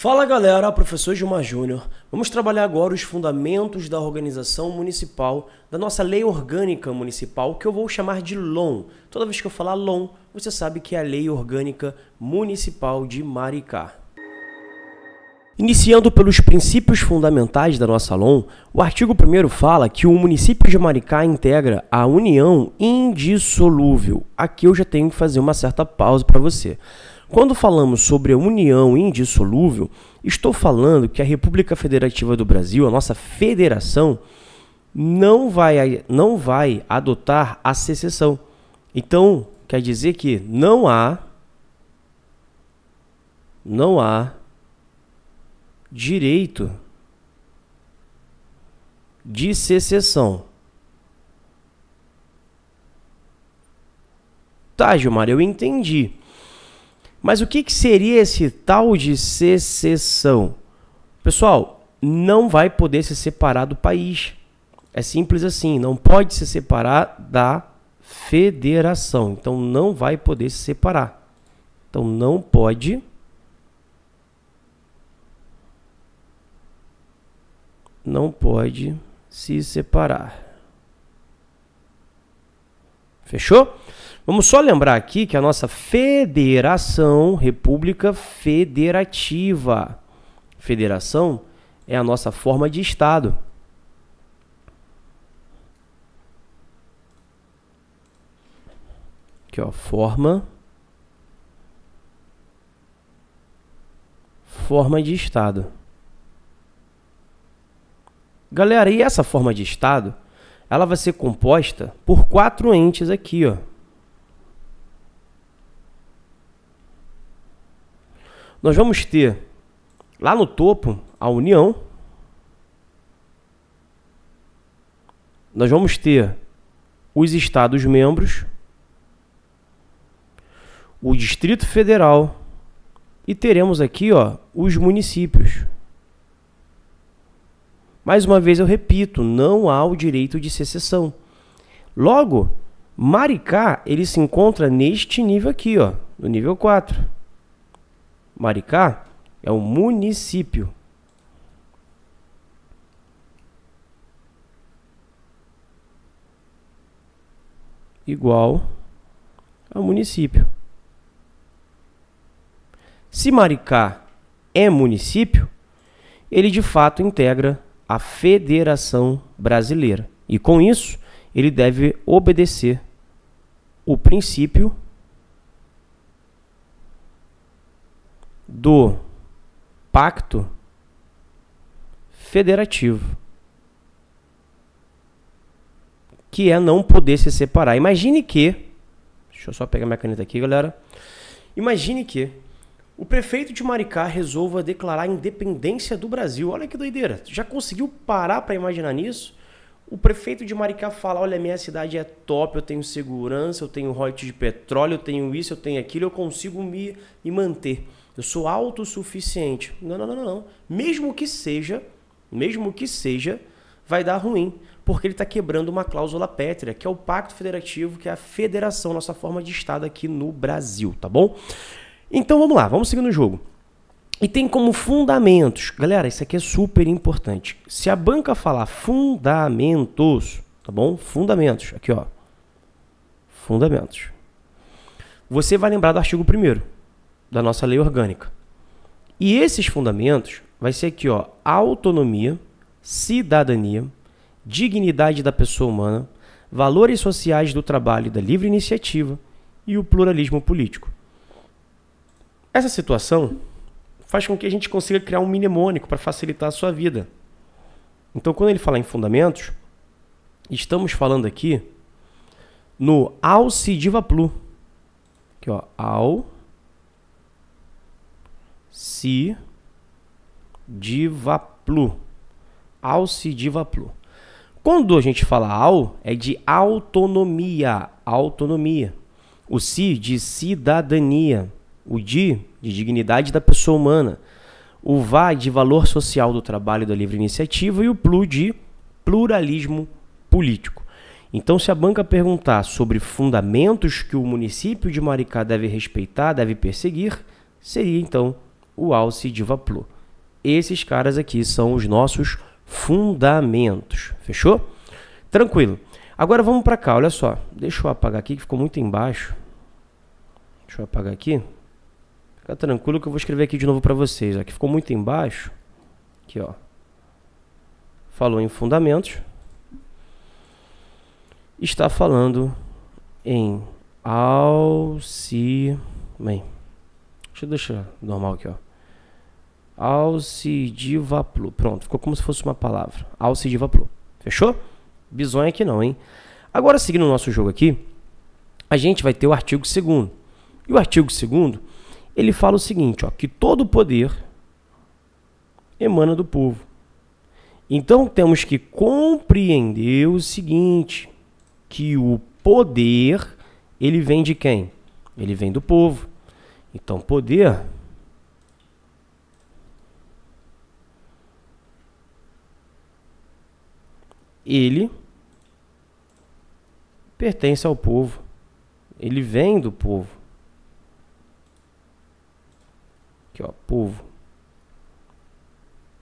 Fala galera, professor Gilmar Júnior. Vamos trabalhar agora os fundamentos da organização municipal, da nossa lei orgânica municipal, que eu vou chamar de LOM. Toda vez que eu falar LOM, você sabe que é a Lei Orgânica Municipal de Maricá. Iniciando pelos princípios fundamentais da nossa LOM, o artigo 1 fala que o município de Maricá integra a união indissolúvel. Aqui eu já tenho que fazer uma certa pausa para você. Quando falamos sobre a união indissolúvel, estou falando que a República Federativa do Brasil, a nossa federação, não vai, não vai adotar a secessão. Então, quer dizer que não há não há direito de secessão. Tá, Gilmar, eu entendi. Mas o que, que seria esse tal de secessão? Pessoal, não vai poder se separar do país. É simples assim, não pode se separar da federação. Então não vai poder se separar. Então não pode não pode se separar. Fechou? Vamos só lembrar aqui que a nossa federação, República Federativa, federação é a nossa forma de Estado. Aqui, ó, forma forma de Estado. Galera, e essa forma de Estado, ela vai ser composta por quatro entes aqui, ó. Nós vamos ter lá no topo a União, nós vamos ter os Estados-membros, o Distrito Federal e teremos aqui ó, os municípios. Mais uma vez eu repito, não há o direito de secessão. Logo, Maricá ele se encontra neste nível aqui, ó, no nível 4. Maricá é um município. Igual ao município. Se Maricá é município, ele de fato integra a Federação Brasileira. E com isso, ele deve obedecer o princípio do pacto federativo, que é não poder se separar. Imagine que, deixa eu só pegar minha caneta aqui, galera. Imagine que o prefeito de Maricá resolva declarar a independência do Brasil. Olha que doideira. Já conseguiu parar para imaginar nisso? O prefeito de Maricá fala: Olha, minha cidade é top, eu tenho segurança, eu tenho royalties de petróleo, eu tenho isso, eu tenho aquilo, eu consigo me, me manter. Eu sou autossuficiente. Não, não, não, não. Mesmo que seja, mesmo que seja, vai dar ruim, porque ele está quebrando uma cláusula pétrea, que é o Pacto Federativo, que é a federação, nossa forma de Estado aqui no Brasil, tá bom? Então vamos lá, vamos seguir no jogo. E tem como fundamentos, galera, isso aqui é super importante. Se a banca falar fundamentos, tá bom? Fundamentos, aqui ó. Fundamentos. Você vai lembrar do artigo 1 da nossa lei orgânica. E esses fundamentos vai ser aqui, ó, autonomia, cidadania, dignidade da pessoa humana, valores sociais do trabalho e da livre iniciativa e o pluralismo político. Essa situação faz com que a gente consiga criar um mnemônico para facilitar a sua vida. Então, quando ele fala em fundamentos, estamos falando aqui no Alcidivaplu. Aqui, ó, Al si divaplu. Alcidivaplu. Quando a gente fala al, é de autonomia, autonomia. O si de cidadania, o di de dignidade da pessoa humana, o va de valor social do trabalho e da livre iniciativa e o plu de pluralismo político. Então, se a banca perguntar sobre fundamentos que o município de Maricá deve respeitar, deve perseguir, seria então o alce diva plu. Esses caras aqui são os nossos fundamentos. Fechou? Tranquilo. Agora vamos para cá, olha só. Deixa eu apagar aqui que ficou muito embaixo. Deixa eu apagar aqui. Fica tranquilo que eu vou escrever aqui de novo para vocês. Aqui ficou muito embaixo. Aqui, ó. Falou em fundamentos. Está falando em alci... Bem, deixa eu deixar normal aqui, ó. Alcidivaplu. Pronto, ficou como se fosse uma palavra. Alcidivaplu. Fechou? Bisonha aqui não, hein? Agora, seguindo o nosso jogo aqui, a gente vai ter o artigo 2 E o artigo 2 ele fala o seguinte, ó, que todo poder emana do povo. Então, temos que compreender o seguinte, que o poder, ele vem de quem? Ele vem do povo. Então, poder ele pertence ao povo. Ele vem do povo. Aqui, ó, povo.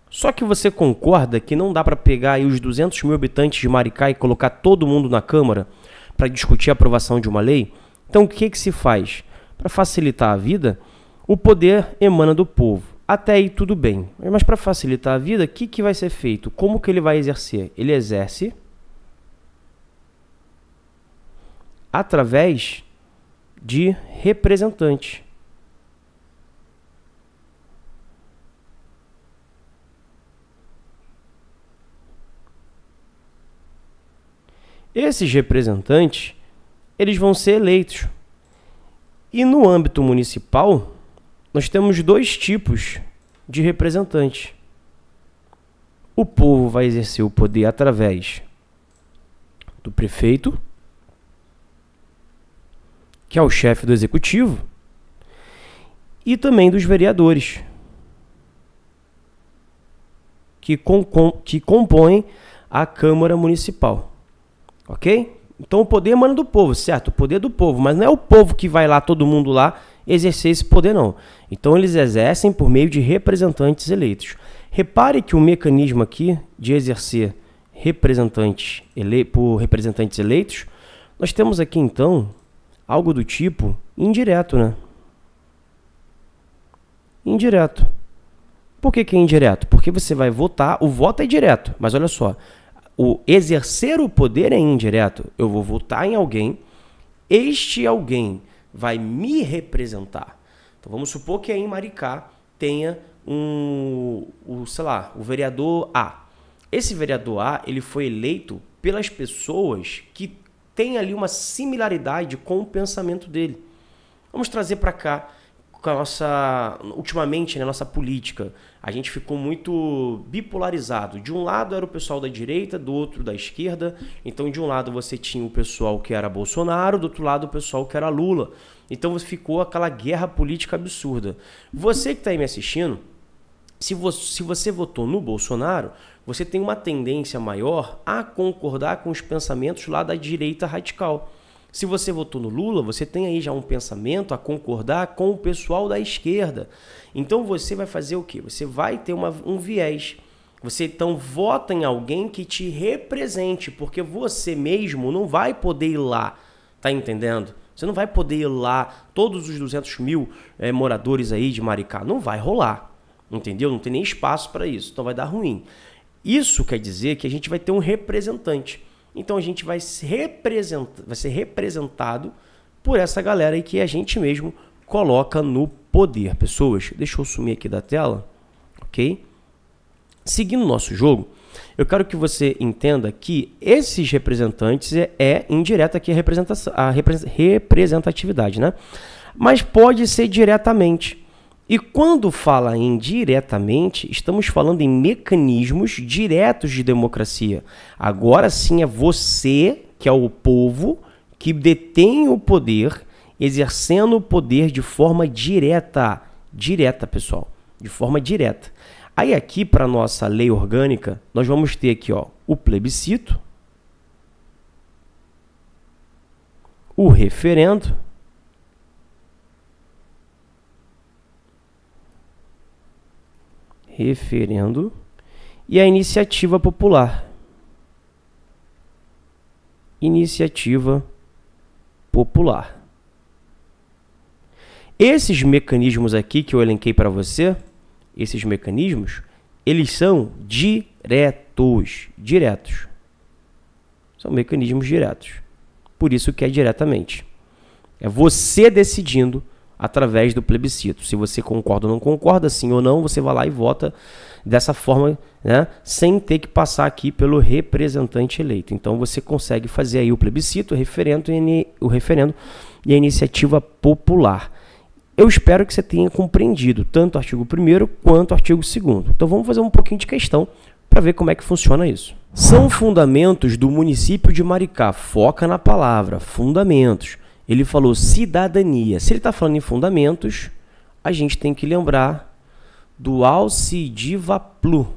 Só que você concorda que não dá para pegar aí os 200 mil habitantes de Maricá e colocar todo mundo na Câmara para discutir a aprovação de uma lei? Então o que, que se faz? Para facilitar a vida, o poder emana do povo. Até aí tudo bem. Mas para facilitar a vida, o que, que vai ser feito? Como que ele vai exercer? Ele exerce através de representantes. Esses representantes, eles vão ser eleitos. E no âmbito municipal, nós temos dois tipos de representantes. O povo vai exercer o poder através do prefeito, que é o chefe do executivo, e também dos vereadores, que, com, com, que compõem a Câmara Municipal. Ok? Então o poder emana do povo, certo? O poder do povo, mas não é o povo que vai lá, todo mundo lá, exercer esse poder, não. Então eles exercem por meio de representantes eleitos. Repare que o mecanismo aqui de exercer representantes ele... por representantes eleitos, nós temos aqui então algo do tipo indireto, né? Indireto. Por que, que é indireto? Porque você vai votar, o voto é direto, mas olha só, o exercer o poder é indireto. Eu vou votar em alguém, este alguém vai me representar. Então vamos supor que aí em Maricá tenha um, o, sei lá, o vereador A. Esse vereador A, ele foi eleito pelas pessoas que têm ali uma similaridade com o pensamento dele. Vamos trazer para cá com a nossa ultimamente, né, nossa política, a gente ficou muito bipolarizado. De um lado era o pessoal da direita, do outro da esquerda. Então, de um lado você tinha o pessoal que era Bolsonaro, do outro lado o pessoal que era Lula. Então ficou aquela guerra política absurda. Você que está aí me assistindo, se se você votou no Bolsonaro, você tem uma tendência maior a concordar com os pensamentos lá da direita radical. Se você votou no Lula, você tem aí já um pensamento a concordar com o pessoal da esquerda. Então você vai fazer o quê? Você vai ter uma, um viés. Você então vota em alguém que te represente, porque você mesmo não vai poder ir lá, tá entendendo? Você não vai poder ir lá, todos os 200 mil é, moradores aí de Maricá. Não vai rolar, entendeu? Não tem nem espaço para isso, então vai dar ruim. Isso quer dizer que a gente vai ter um representante. Então a gente vai, vai ser representado por essa galera aí que a gente mesmo coloca no poder. Pessoas, deixa eu sumir aqui da tela, ok? Seguindo o nosso jogo, eu quero que você entenda que esses representantes é, é indireta aqui a, representação, a representatividade, né? Mas pode ser diretamente. E quando fala em diretamente, estamos falando em mecanismos diretos de democracia. Agora sim é você, que é o povo, que detém o poder, exercendo o poder de forma direta. Direta, pessoal. De forma direta. Aí aqui para nossa lei orgânica, nós vamos ter aqui, ó, o plebiscito, o referendo referendo e a iniciativa popular. Iniciativa popular. Esses mecanismos aqui que eu elenquei para você, esses mecanismos, eles são diretos, diretos. São mecanismos diretos. Por isso que é diretamente. É você decidindo através do plebiscito. Se você concorda ou não concorda, sim ou não, você vai lá e vota dessa forma, né, sem ter que passar aqui pelo representante eleito. Então você consegue fazer aí o plebiscito, o referendo, o referendo e a iniciativa popular. Eu espero que você tenha compreendido tanto o artigo 1 quanto o artigo 2 Então vamos fazer um pouquinho de questão para ver como é que funciona isso. São fundamentos do município de Maricá. Foca na palavra, fundamentos. Ele falou cidadania. Se ele está falando em fundamentos, a gente tem que lembrar do Alcidivaplu.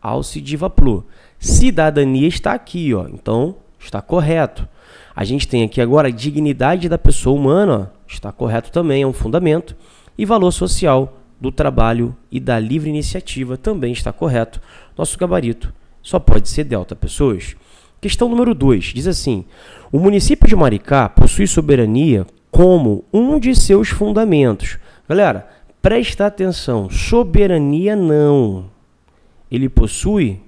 Alcidivaplu. Cidadania está aqui, ó. Então, está correto. A gente tem aqui agora a dignidade da pessoa humana, ó. está correto também, é um fundamento. E valor social do trabalho e da livre iniciativa também está correto. Nosso gabarito só pode ser delta, pessoas. Questão número 2 diz assim: O município de Maricá possui soberania como um de seus fundamentos. Galera, presta atenção: soberania não. Ele possui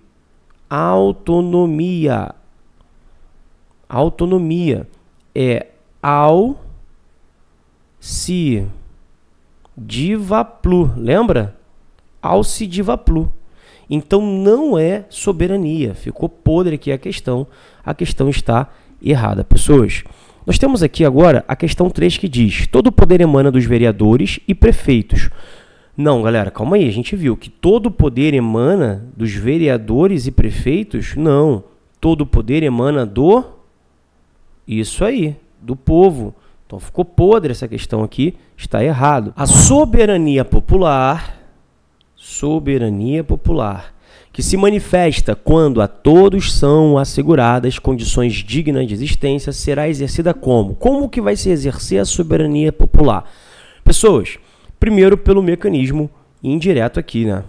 autonomia. Autonomia é ao se divaplu, lembra? Ao se divaplu. Então não é soberania. Ficou podre aqui a questão. A questão está errada, pessoas. Nós temos aqui agora a questão 3 que diz: todo o poder emana dos vereadores e prefeitos. Não, galera, calma aí. A gente viu que todo o poder emana dos vereadores e prefeitos? Não. Todo o poder emana do. Isso aí, do povo. Então ficou podre essa questão aqui, está errado. A soberania popular soberania popular, que se manifesta quando a todos são asseguradas condições dignas de existência, será exercida como? Como que vai se exercer a soberania popular? Pessoas, primeiro pelo mecanismo indireto aqui, né?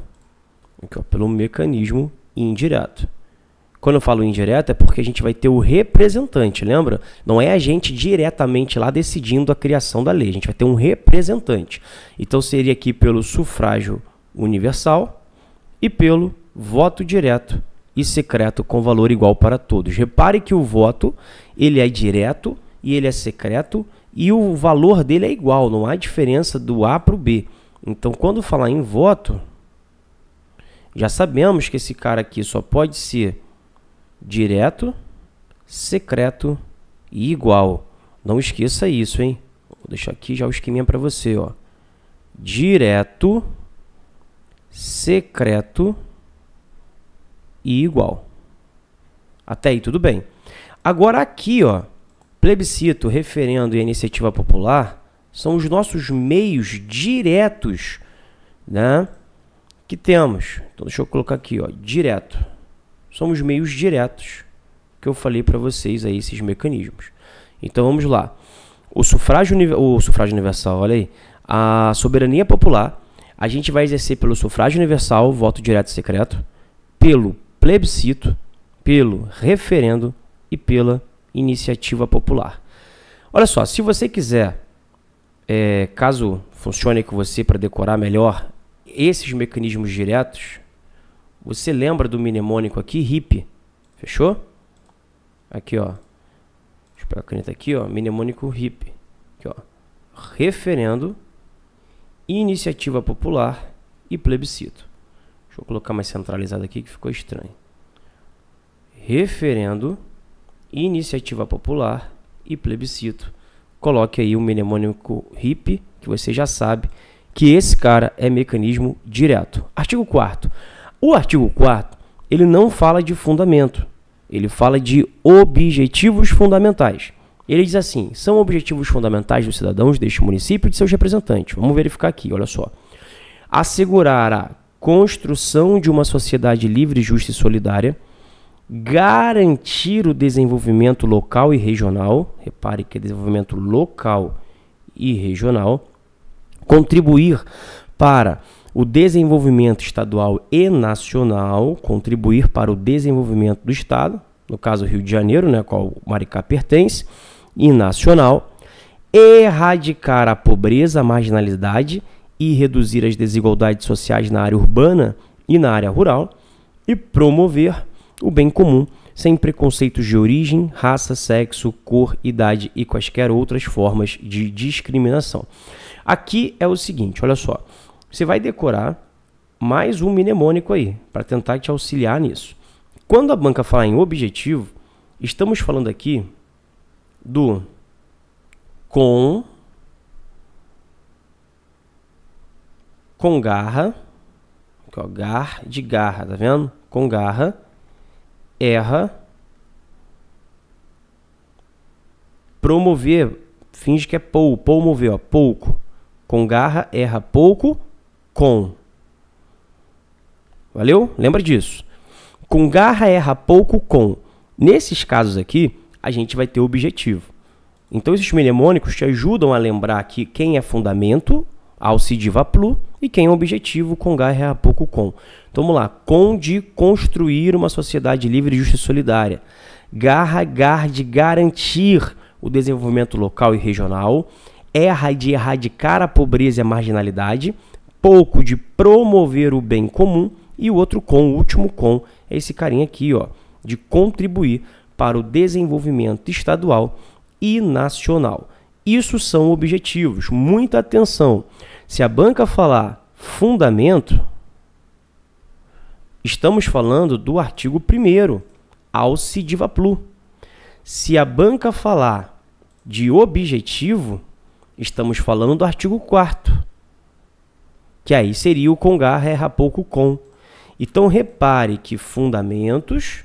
Aqui, ó, pelo mecanismo indireto. Quando eu falo indireto é porque a gente vai ter o representante, lembra? Não é a gente diretamente lá decidindo a criação da lei, a gente vai ter um representante. Então seria aqui pelo sufrágio universal e pelo voto direto e secreto com valor igual para todos. Repare que o voto ele é direto e ele é secreto e o valor dele é igual, não há diferença do A para o B. Então, quando falar em voto, já sabemos que esse cara aqui só pode ser direto, secreto e igual. Não esqueça isso, hein? Vou deixar aqui já o esqueminha para você, ó. Direto, secreto e igual. Até aí tudo bem. Agora aqui, ó, plebiscito, referendo e iniciativa popular são os nossos meios diretos, né, que temos. Então deixa eu colocar aqui, ó, direto. São os meios diretos que eu falei para vocês aí esses mecanismos. Então vamos lá. O sufrágio, o sufrágio universal, olha aí, a soberania popular a gente vai exercer pelo sufrágio universal, voto direto e secreto, pelo plebiscito, pelo referendo e pela iniciativa popular. Olha só, se você quiser, é, caso funcione com você para decorar melhor esses mecanismos diretos, você lembra do mnemônico aqui, RIP, fechou? Aqui, ó. Deixa eu pegar a caneta aqui, ó, mnemônico RIP. Aqui, ó. Referendo iniciativa popular e plebiscito. Deixa eu colocar mais centralizado aqui que ficou estranho. Referendo, iniciativa popular e plebiscito. Coloque aí o mnemônico RIP, que você já sabe que esse cara é mecanismo direto. Artigo 4 O artigo 4 ele não fala de fundamento, ele fala de objetivos fundamentais. Ele diz assim: são objetivos fundamentais dos cidadãos deste município e de seus representantes. Vamos verificar aqui, olha só. Assegurar a construção de uma sociedade livre, justa e solidária, garantir o desenvolvimento local e regional, repare que é desenvolvimento local e regional, contribuir para o desenvolvimento estadual e nacional, contribuir para o desenvolvimento do Estado, no caso Rio de Janeiro, né, qual Maricá pertence, e nacional, erradicar a pobreza, a marginalidade e reduzir as desigualdades sociais na área urbana e na área rural, e promover o bem comum, sem preconceitos de origem, raça, sexo, cor, idade e quaisquer outras formas de discriminação. Aqui é o seguinte, olha só. Você vai decorar mais um mnemônico aí, para tentar te auxiliar nisso. Quando a banca fala em objetivo, estamos falando aqui do com com garra, ó, gar de garra, tá vendo? Com garra, erra, promover, finge que é pou, promover, ó, pouco, com garra, erra pouco, com. Valeu? Lembra disso. Com garra, erra pouco, com. Nesses casos aqui, a gente vai ter objetivo. Então, esses mnemônicos te ajudam a lembrar que quem é fundamento, alcidiva plu, e quem é objetivo, com garra, erra pouco, com. Então, vamos lá. Com de construir uma sociedade livre, justa e solidária. Garra, gar de garantir o desenvolvimento local e regional erra de erradicar a pobreza e a marginalidade, pouco de promover o bem comum e o outro com, o último com, é esse carinha aqui, ó, de contribuir para o desenvolvimento estadual e nacional. Isso são objetivos. Muita atenção. Se a banca falar fundamento, estamos falando do artigo 1 Alce Divaplu. Se a banca falar de objetivo, Estamos falando do artigo 4 que aí seria o congar erra pouco com. Então repare que fundamentos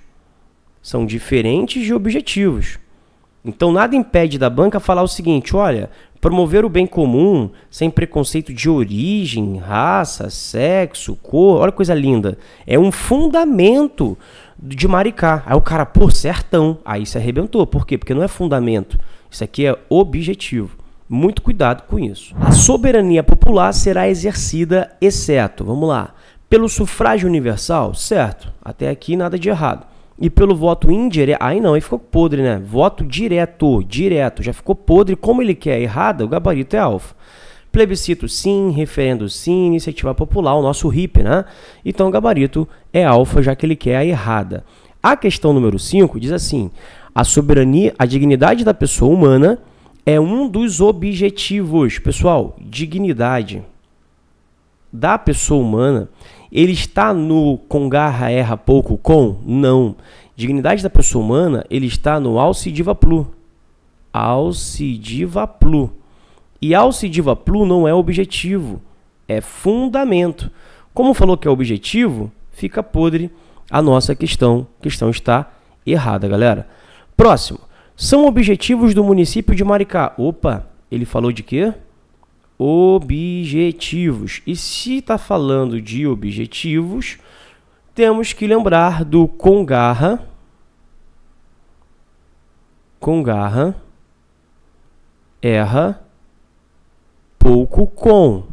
são diferentes de objetivos. Então nada impede da banca falar o seguinte, olha, promover o bem comum sem preconceito de origem, raça, sexo, cor, olha que coisa linda. É um fundamento de Maricá. Aí o cara, pô, certão. Aí se arrebentou. Por quê? Porque não é fundamento. Isso aqui é objetivo. Muito cuidado com isso. A soberania popular será exercida, exceto, vamos lá, pelo sufrágio universal, certo? Até aqui nada de errado. E pelo voto indireto, aí não, aí ficou podre, né? Voto direto, direto, já ficou podre. Como ele quer errada, o gabarito é alfa. Plebiscito sim, referendo sim, iniciativa popular, o nosso RIP, né? Então o gabarito é alfa, já que ele quer a errada. A questão número 5 diz assim: a soberania, a dignidade da pessoa humana é um dos objetivos, pessoal, dignidade da pessoa humana. Ele está no com garra erra pouco com? Não. Dignidade da pessoa humana, ele está no Alcidiva Plu. Alcidiva Plu. E Alcidiva Plu não é objetivo, é fundamento. Como falou que é objetivo, fica podre a nossa questão. A questão está errada, galera. Próximo. São objetivos do município de Maricá. Opa, ele falou de quê? Objetivos. E se está falando de objetivos, temos que lembrar do congarra. Congarra. Erra. Pouco com.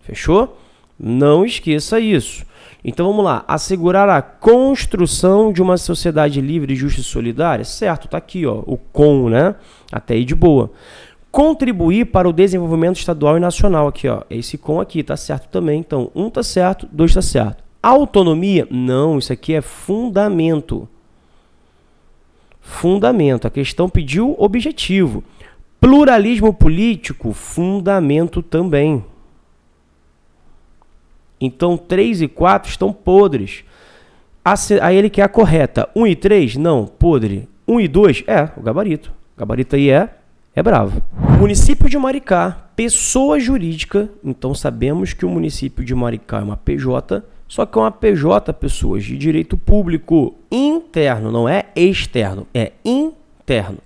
Fechou? Não esqueça isso. Então vamos lá, assegurar a construção de uma sociedade livre, justa e solidária? Certo, tá aqui, ó, o com, né? Até aí de boa. Contribuir para o desenvolvimento estadual e nacional aqui, ó. Esse com aqui tá certo também. Então, um tá certo, dois tá certo. Autonomia? Não, isso aqui é fundamento. Fundamento. A questão pediu objetivo. Pluralismo político? Fundamento também. Então 3 e 4 estão podres. Aí ele quer a correta. 1 e 3? Não, podre. 1 e 2? É, o gabarito. O gabarito aí é, é bravo. Município de Maricá, pessoa jurídica. Então sabemos que o município de Maricá é uma PJ, só que é uma PJ, pessoas de direito público interno, não é externo, é interno.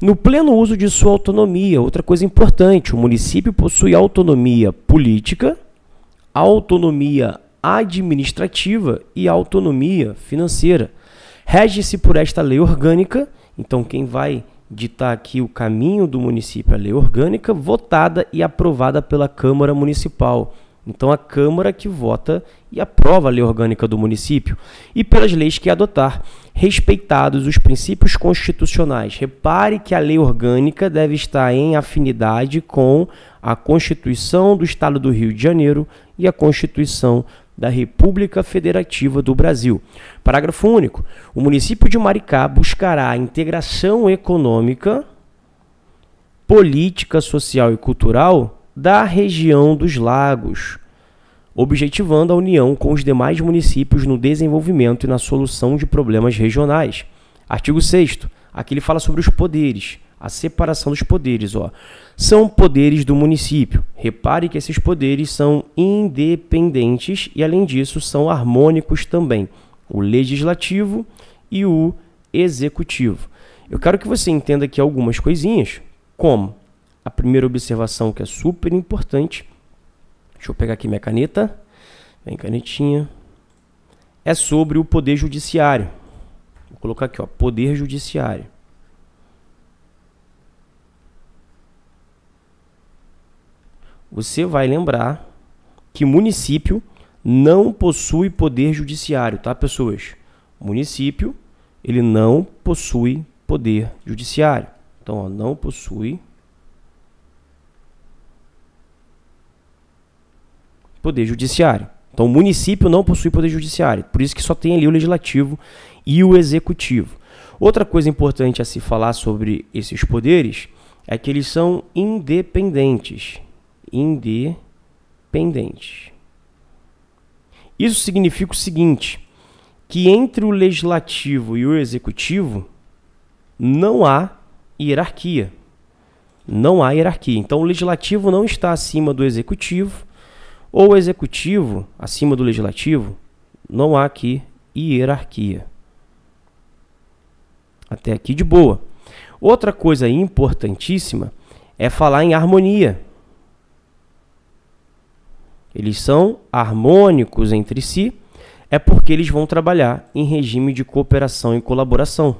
No pleno uso de sua autonomia, outra coisa importante, o município possui autonomia política, autonomia administrativa e autonomia financeira. Rege-se por esta lei orgânica, então quem vai ditar aqui o caminho do município a lei orgânica, votada e aprovada pela Câmara Municipal. Então, a Câmara que vota e aprova a lei orgânica do município e pelas leis que adotar, respeitados os princípios constitucionais. Repare que a lei orgânica deve estar em afinidade com a Constituição do Estado do Rio de Janeiro e a Constituição da República Federativa do Brasil. Parágrafo único. O município de Maricá buscará a integração econômica, política, social e cultural da região dos lagos, objetivando a união com os demais municípios no desenvolvimento e na solução de problemas regionais. Artigo 6 Aqui ele fala sobre os poderes a separação dos poderes. Ó. São poderes do município. Repare que esses poderes são independentes e, além disso, são harmônicos também. O legislativo e o executivo. Eu quero que você entenda aqui algumas coisinhas, como a primeira observação que é super importante. Deixa eu pegar aqui minha caneta. Vem canetinha. É sobre o poder judiciário. Vou colocar aqui, ó, poder judiciário. Você vai lembrar que município não possui poder judiciário, tá, pessoas? município, ele não possui poder judiciário. Então, ó, não possui poder judiciário. Então, o município não possui poder judiciário. Por isso que só tem ali o legislativo e o executivo. Outra coisa importante a se falar sobre esses poderes é que eles são independentes independentes. Isso significa o seguinte: que entre o legislativo e o executivo não há hierarquia. Não há hierarquia. Então o legislativo não está acima do executivo ou o executivo acima do legislativo. Não há aqui hierarquia. Até aqui de boa. Outra coisa importantíssima é falar em harmonia eles são harmônicos entre si, é porque eles vão trabalhar em regime de cooperação e colaboração.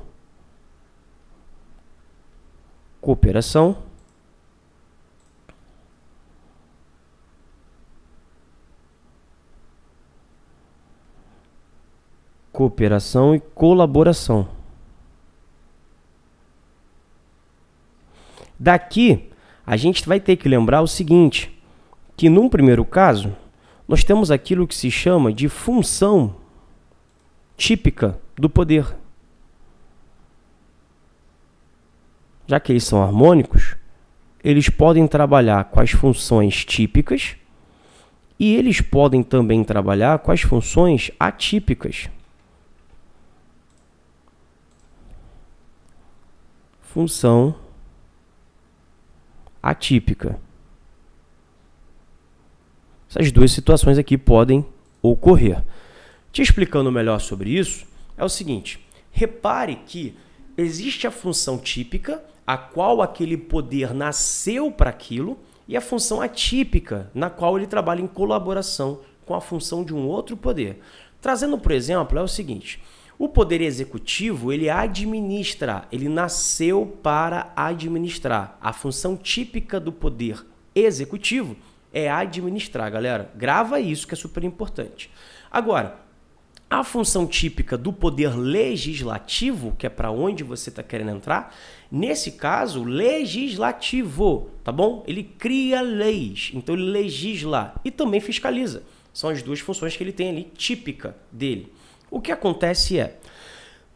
Cooperação. Cooperação e colaboração. Daqui, a gente vai ter que lembrar o seguinte: que num primeiro caso, nós temos aquilo que se chama de função típica do poder. Já que eles são harmônicos, eles podem trabalhar com as funções típicas e eles podem também trabalhar com as funções atípicas. Função atípica. Essas duas situações aqui podem ocorrer. Te explicando melhor sobre isso, é o seguinte: repare que existe a função típica, a qual aquele poder nasceu para aquilo, e a função atípica, na qual ele trabalha em colaboração com a função de um outro poder. Trazendo por exemplo, é o seguinte: o poder executivo, ele administra, ele nasceu para administrar. A função típica do poder executivo é administrar, galera. Grava isso que é super importante. Agora, a função típica do poder legislativo, que é para onde você está querendo entrar, nesse caso, legislativo, tá bom? Ele cria leis, então ele legisla e também fiscaliza. São as duas funções que ele tem ali, típica dele. O que acontece é,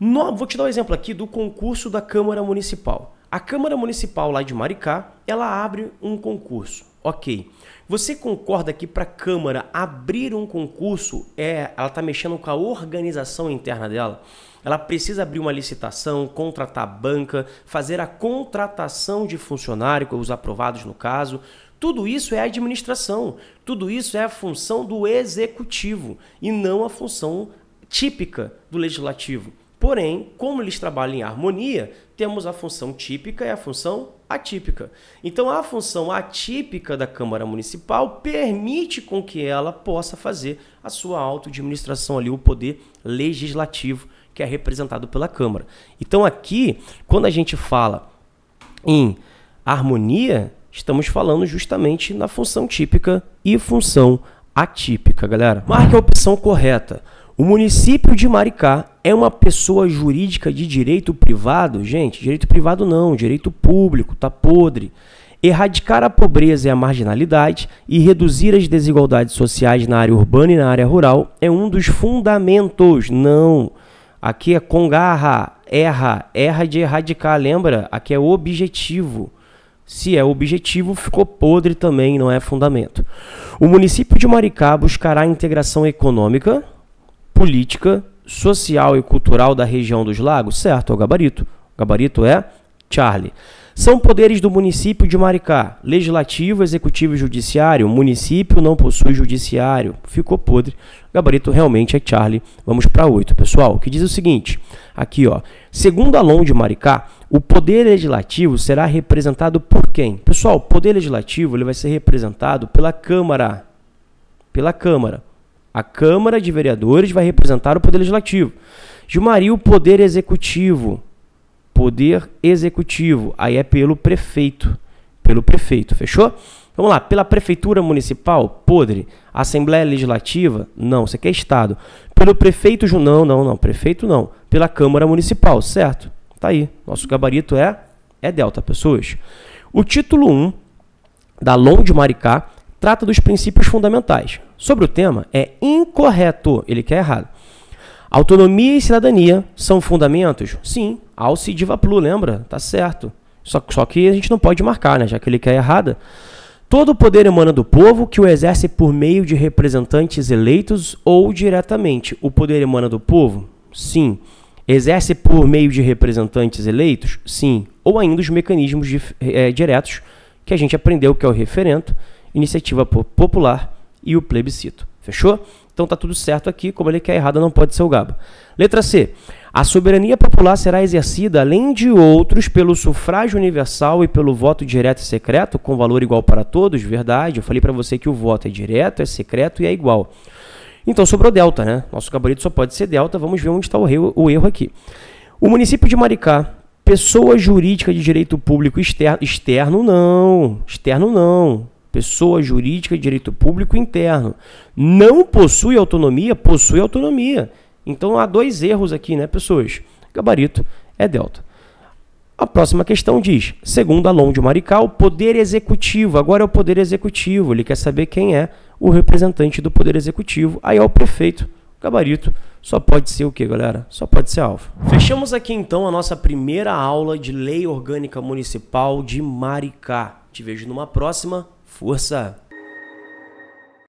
no, vou te dar um exemplo aqui do concurso da Câmara Municipal. A Câmara Municipal lá de Maricá, ela abre um concurso. Ok. Você concorda que para a Câmara abrir um concurso, é, ela está mexendo com a organização interna dela? Ela precisa abrir uma licitação, contratar banca, fazer a contratação de funcionário, os aprovados no caso. Tudo isso é administração. Tudo isso é a função do executivo e não a função típica do legislativo. Porém, como eles trabalham em harmonia, temos a função típica e a função atípica. Então, a função atípica da Câmara Municipal permite com que ela possa fazer a sua autoadministração ali, o poder legislativo que é representado pela Câmara. Então, aqui, quando a gente fala em harmonia, estamos falando justamente na função típica e função atípica, galera. Marque a opção correta. O município de Maricá é uma pessoa jurídica de direito privado? Gente, direito privado não, direito público, tá podre. Erradicar a pobreza e a marginalidade e reduzir as desigualdades sociais na área urbana e na área rural é um dos fundamentos. Não. Aqui é com garra, erra, erra de erradicar, lembra? Aqui é objetivo. Se é objetivo, ficou podre também, não é fundamento. O município de Maricá buscará a integração econômica, política, social e cultural da região dos lagos? Certo, é o gabarito. O gabarito é Charlie. São poderes do município de Maricá: legislativo, executivo e judiciário. O município não possui judiciário. Ficou podre. O gabarito realmente é Charlie. Vamos para 8, pessoal. Que diz o seguinte: aqui, ó. Segundo Alon de Maricá, o poder legislativo será representado por quem? Pessoal, o poder legislativo ele vai ser representado pela Câmara. Pela Câmara. A Câmara de Vereadores vai representar o Poder Legislativo. Gilmaria, o Poder Executivo. Poder Executivo. Aí é pelo prefeito. Pelo prefeito, fechou? Vamos lá, pela Prefeitura Municipal, podre. Assembleia Legislativa, não, isso aqui é Estado. Pelo prefeito, não, não, não, prefeito não. Pela Câmara Municipal, certo? Tá aí, nosso gabarito é, é Delta, pessoas. O título 1 da LOM de Maricá trata dos princípios fundamentais. Sobre o tema, é incorreto, ele quer errado. Autonomia e cidadania são fundamentos? Sim, Alce Diva Plu, lembra? Tá certo. Só, só que a gente não pode marcar, né? Já que ele quer errada. Todo poder emana do povo, que o exerce por meio de representantes eleitos ou diretamente. O poder emana do povo? Sim. Exerce por meio de representantes eleitos? Sim. Ou ainda os mecanismos de, é, diretos que a gente aprendeu, que é o referendo iniciativa popular e o plebiscito. Fechou? Então tá tudo certo aqui, como ele quer errado, não pode ser o Gabo. Letra C. A soberania popular será exercida, além de outros, pelo sufrágio universal e pelo voto direto e secreto, com valor igual para todos, verdade. Eu falei para você que o voto é direto, é secreto e é igual. Então sobrou delta, né? Nosso gabarito só pode ser delta. Vamos ver onde está o erro, o erro aqui. O município de Maricá, pessoa jurídica de direito público externo, externo não, externo não pessoa jurídica de direito público interno. Não possui autonomia, possui autonomia. Então há dois erros aqui, né, pessoas? Gabarito é delta. A próxima questão diz: segundo Alon de Maricá, o poder executivo, agora é o poder executivo, ele quer saber quem é o representante do poder executivo, aí é o prefeito. Gabarito só pode ser o que, galera? Só pode ser alfa. Fechamos aqui então a nossa primeira aula de Lei Orgânica Municipal de Maricá. Te vejo numa próxima. Força!